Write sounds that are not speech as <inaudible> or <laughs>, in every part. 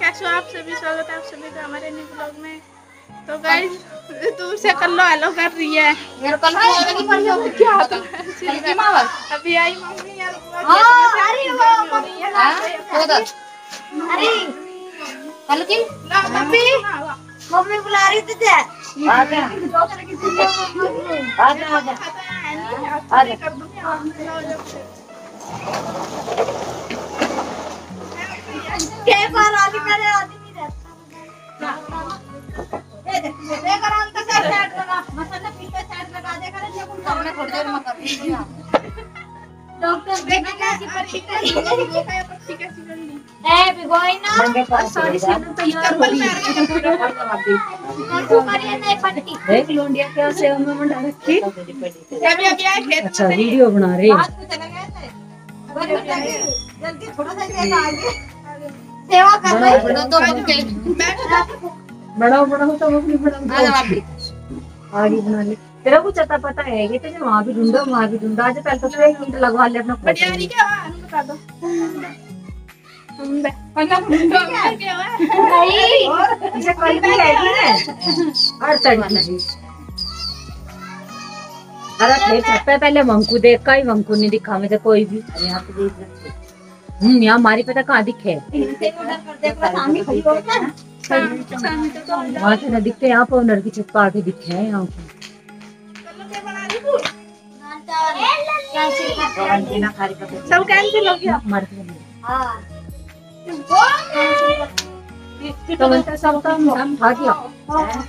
कैसे हो आप सभी स्वागत है आप सभी का हमारे न्यू ब्लॉग में। तो गाइस तू से कर लो हेलो कर रही है। मेरे कल को क्या तो अभी आई मम्मी यार हाँ, अरे है। अरे। कल की ला मम्मी। मम्मी बुला रही थी आ जा। आ जा आ जा। अरे कर दूँगी के बार आदमी मेरे आदमी रहता। ए देख देख आराम से साइड लगा मसाला पीछे साइड लगा दे करे जे कुछ हमने थोड़ी देर में कर डॉक्टर बेटा कैसी पट्टी पट्टी कैसी कर ली ए बिगोई ना। सारी चीज़ें तैयार हो रही तू करिए नहीं पट्टी। देख लोंडिया क्या सेवा में मंडा रखी? अभी अभी आए खेत अच्छा वीडियो बना रहे बात चले थे। लगे जल्दी थोड़ा सा आगे। सेवा कर रहे हैं दो वापी आगे बना ले। तेरा कुछ अता पता है? ये तो वहाँ भी ढूंढो वहाँ भी ढूंढो। आज पहले तो तू एक मिनट लगवा ले अपना क्या हमें बता दो अरे पहले मंकू देख का ही मंकू नहीं दिखा मुझे कोई भी। यहाँ पे देख रहे हम्म यहाँ हमारी पता कहाँ खड़ी हो। तो तो वहाँ से ना दिखते यहाँ पर की छत पर आके दिखे हैं यहाँ पे चलो क्या बना रही तू कैंसिल कर सब कैंसिल हो गया। हाँ तो सब काम हम खा गया।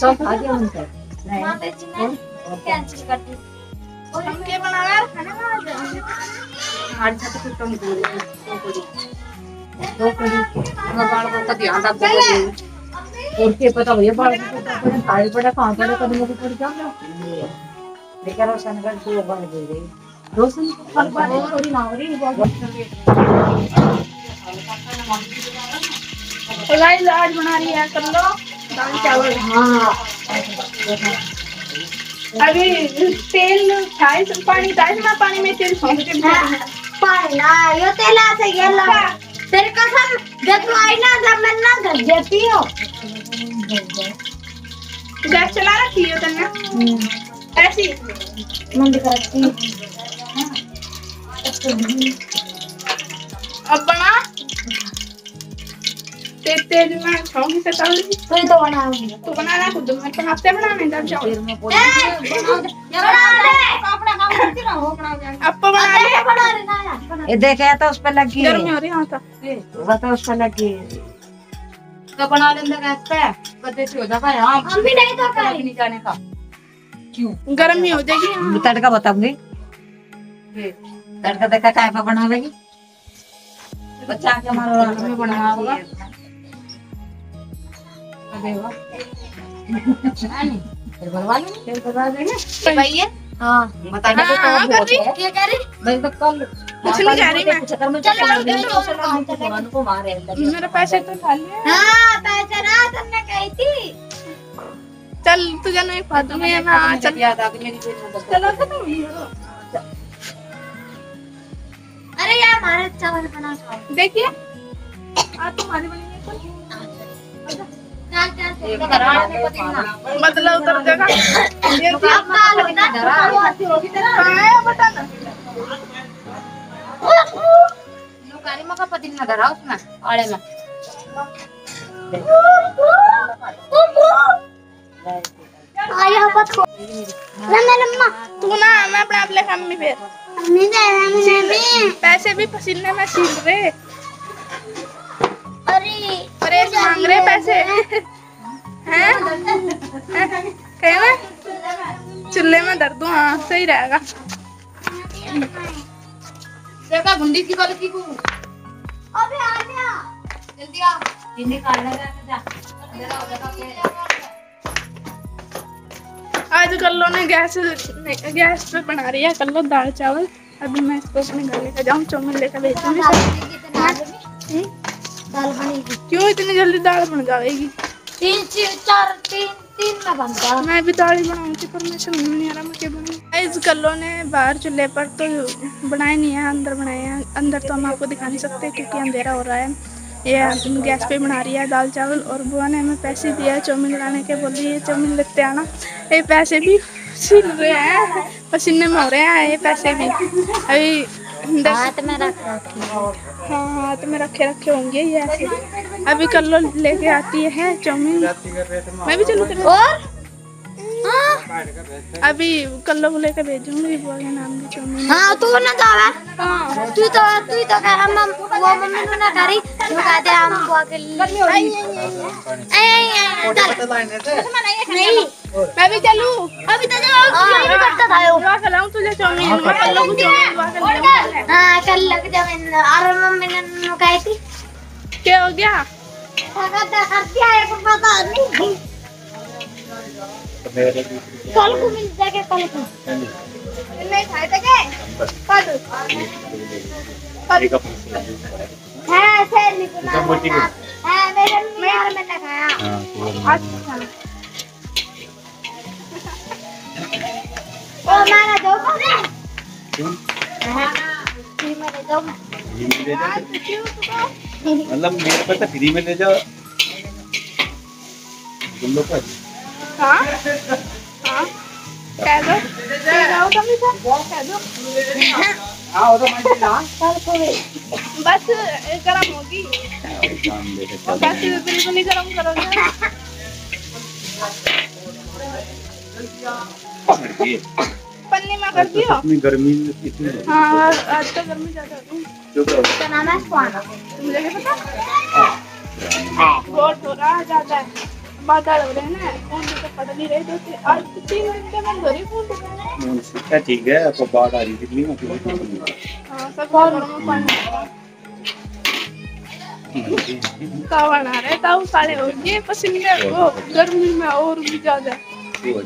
सब खा गया उनका। वहाँ पे चिन्ह कैंसिल कर दी हम क्या बना रहे हैं खाना बना हैं हमारे साथ कुछ कम दो कड़ी दो कड़ी मैं बाल को ध्यान रख दो और के पता भैया बाल को पता खाली पड़ा कहाँ पड़ा कदमों को पड़ जाओ लेकर रोशन कर दो बार दे रही रोशन को फल बार थोड़ी ना हो रही बहुत तो गाइस आज बना रही है कर लो दाल चावल हाँ अभी तेल पानी में तेल है। ना यो तेला से ये ला। तेरे कसम जब तू आई ना जब मैं ना घर देती हो। गैस चला रखी है तन्ने ऐसी? मंद करती अब बना। तेज में छोंकी से तल दी। तो बनाऊँगी। तू बनाना खुद मैं तो हाथ से बनाने बना दे। अपना बना तो बना बना ये देखे तो उस पर लगी गर्मी हो रही है तो। वो तो उस पर लगी तो बना लेंगे कहते हैं कदे से हो जाएगा हाँ हम भी नहीं तो करें नहीं जाने का। क्यों? गर्मी हो जाएगी। हाँ। तड़का बताऊँगी। तड़का तड़का काय पर बनावेगी बच्चा के हमारा में बना होगा। देवा <laughs> फिर बनवा लेंगे। फिर बनवा देंगे। भैया हाँ बता दे तो हाँ, रही क्या कह रही? मैं तो कल कुछ नहीं कह रही मैं। चक्कर में चलो, चलो। भगवान को मारे मेरे पैसे तो खा लिए। हाँ पैसे ना तुमने कही थी। चल तुझे नहीं दूँगी मैं हाँ, चल। याद आ गई चलो तो तुम अरे यार हमारे चावल बना खाओ। देखिए। आज तुम्हारी बनी है कुछ? बदला उतर जाएगा मका पति ना धरा उसमें आड़े में आया पत ना मेरे अम्मा तू ना मैं अपने आप लेखा मम्मी फिर दे पैसे भी पसीने में छील रहे। मांग रहे पैसे? हैं? कहे मैं चूल्हे में दर्द दूँ हाँ सही रहेगा। देखा गुंडी की वाली की अबे आ गया जल्दी आ। इन्हें काटना जा। अंधेरा हो जाएगा आज कल्लो ने गैस गैस पे बना रही है कल्लो दाल चावल। अभी मैं इसको अपने घर लेकर जाऊँ चौमिन लेकर भेजूँगी? दाल बनेगी। क्यों इतनी जल्दी दाल बन जाएगी? तीन चार तीन तीन में बनता मैं भी दाल ही बनाऊँगी पर मैं समझ नहीं आ रहा मैं क्या बनाऊँ इस कल्लो ने बाहर चूल्हे पर तो बनाए नहीं है अंदर बनाए हैं। अंदर तो हम आपको दिखा नहीं सकते क्योंकि अंधेरा हो रहा है। ये गैस पे बना रही है दाल चावल और बुआ ने हमें पैसे दिए हैं चाउमीन लाने के। बोल रही है चाउमीन लेते आना। ये पैसे भी छिल रहे हैं पसीने में हो रहे हैं ये पैसे भी। अभी हाथ में रख रखी हाँ तो मैं रखे रखे होंगे ये ऐसे। अभी कल लो लेके आती है चाउमीन। मैं भी चलूँ और? हाँ। अभी कल को लेके भेजूँगी बुआ के नाम की चाउमीन। हाँ तू ना जावे हाँ। तू तो तू तो कह हम वो मम्मी ने ना करी। तू कहते हम बुआ के लिए आई आई आई नहीं मैं भी चलूँ। अभी तो जाओ। यही नहीं करता था यो। बुआ खिलाऊं तुझे चाउमीन। मैं कल को चाउमीन ले आऊँगी। हाँ कल लग जावे और मम्मी ने कही थी। क्या हो गया? कहता करती है को पता नहीं कल को मिल जाएगा कल को। नहीं खाए थे के कल। हाँ सर निकला हाँ मेरे यार मैंने खाया। अच्छा। को हाँ फिर मेरे दो मतलब मेरे पे तो फ्री में ले जाओ तुम लोग का? हाँ? हाँ? कह दो। कह दो कमी से कह दो। कल को भी बस गरम होगी। चल बस बिल्कुल ही गरम करोगे। पन्नी में कर दियो? इतनी गर्मी में इतनी हाँ? आज तो गर्मी ज़्यादा हो गई। जो करो तो है। स्वाना। मुझे नहीं पता। बहुत हो रहा है ज़्यादा। है बादल हो रहे हैं ना फूल तो पड़ नहीं रहे आज तीन दिन के बाद हो रही फूल क्या ठीक है आपको बाढ़ आ रही हाँ सब पानी आ रहा है। का बना रहे ताऊ साड़े हो गए पसीने वो गर्मी में और भी ज़्यादा। हो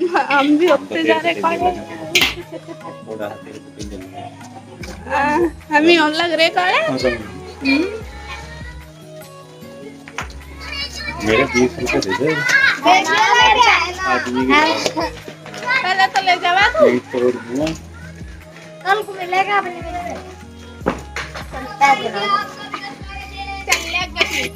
<laughs> हम भी होते जा रहे काले। थोड़ा तेरे को पिन देना हाँ, हम ही और लग रहे काले? हाँ, मेरे बीस रुपए दे दे। आदमी के पहले तो ले जावा तू। एक करोड़ हुआ। कल को मिलेगा अपने मेरे चलता है चल ले गई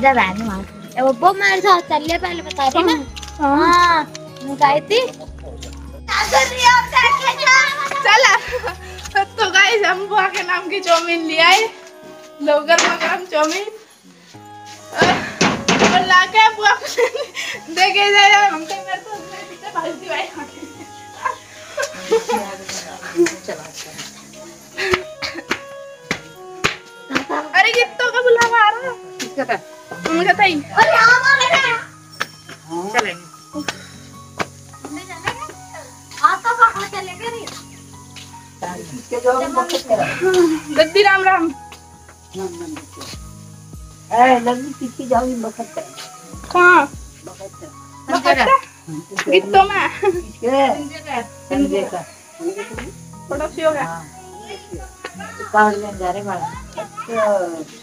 जब आने वहाँ वो वो मेरे साथ चल ले पहले बता रही ना हाँ मैं गई थी चला तो गाइस हम बुआ के नाम की चाउमीन ले आए लो गरम गरम चाउमीन और बुआ को देखे जाए हम तो मेरे तो पीछे भागती भाई अरे कितो का बुलावा आ रहा है मम्मी कहता ही अरे हाँ मारे आता कहाँ चले गए रे दद्दी राम राम कहाँ कितो में पड़ोसी हो गया पूजा कितनी लग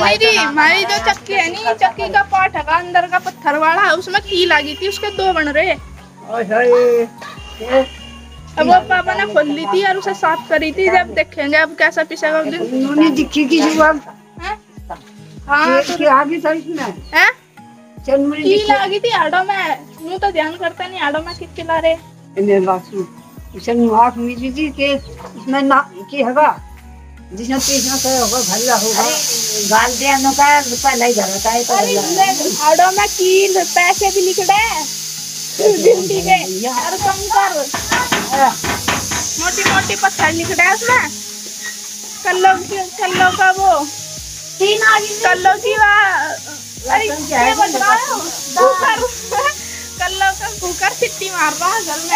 नहीं हमारी जो चक्की है नी चक्की का पार्ट है अंदर का पत्थर वाला है उसमें की लगी थी उसके दो बन रहे। अब वो पापा ने खोल ली थी और उसे साफ़ करी थी जब देखेंगे अब कैसा पिसेगा उस दिन। नोनी दिखी की ज़ुबान हैं? हाँ आगे हैं? की लगी थी आडो में। यूँ तो ध्यान करता नहीं आडो में कितनी ला रहे इन्हें बासु इसन आँख मिली थी के इसमें ना की होगा? जिसने तीसरा का होगा भल्ला होगा। गाल दिया नो का पहले ही घर होता है तो अरे आडो में की पैसे भी रहे गिनती के और कम कर। मोटी मोटी पत्थर हैं उसमें। कल्लो कल्लो का वो। तीन आगे कल्लो की अरे क्या बोल रहा है कुकर सिट्टी मार रहा है। घर में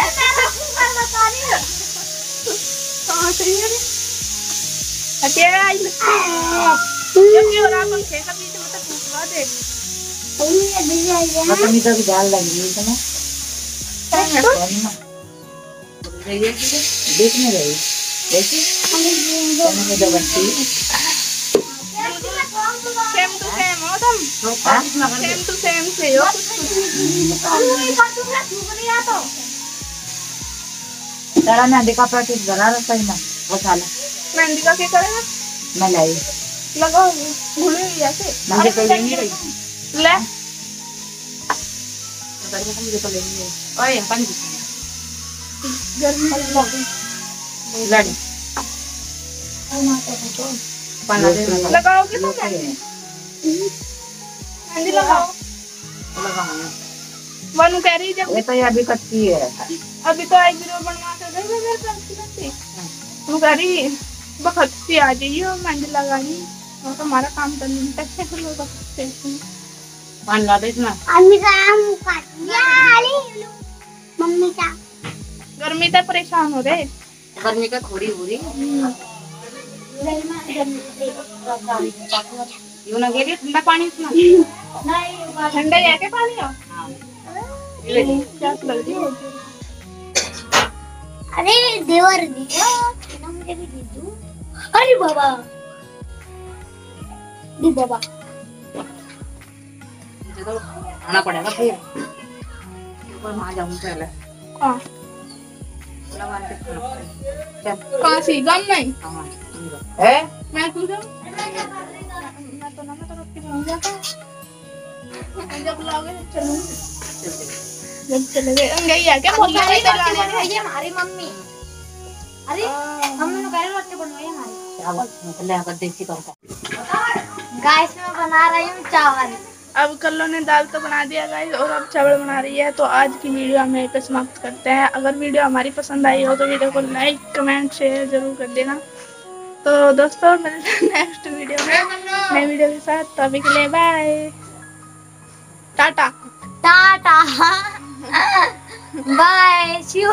कहाँ से ये आई हो रहा पंखे का बीच में तो फूकवा दे अपनी तो गाल लगी है ना। देखने गई देखी सेम सेम टू सेम से हो तेरा मेहंदी का पैकेट जला रहा ना वो साला मेहंदी का क्या करेगा मैं लाई लगाओ भूल गई ऐसे मुझे तो लेंगे रही ले तो ओए पानी गर्मी ना लगाओगे तो मेहंदी लगाओ। वनु कह रही जब। ये तो ये अभी कच्ची है। अभी तो एक वीडियो बनवा कर दे मेरे पेंसिल से वो कह रही बहुत सी आ जाइए और मेहंदी लगानी। वो तो हमारा काम करने तक से हम लोग सकते हैं पान ला दे ना मम्मी का मुँह काट अरे मम्मी का। गर्मी से परेशान हो रहे। गर्मी का थोड़ी हो रही। यूँ ना गिरी ठंडा पानी इसमें ठंडा है क्या पानी हो हाँ प्यास लग रही है अरे देवर दिया ना मुझे भी दे दो अरे बाबा दी बाबा तो आना पड़ेगा फिर ऊपर वहाँ जाऊँ पहले हाँ लगा के खाना पड़ेगा। चल कहाँ सी गम नहीं हाँ है मैं तू गाइस मैं बना रही हूँ चावल अब कल्लो ने दाल तो बना दिया गाइस और अब चावल बना रही है तो आज की वीडियो हम यहीं पे समाप्त करते हैं अगर वीडियो हमारी पसंद आई हो तो वीडियो को लाइक कमेंट शेयर ज़रूर कर देना तो दोस्तों मिलते हैं नेक्स्ट वीडियो में नए वीडियो के साथ तो अभी के लिए bye tata tata bye Shiv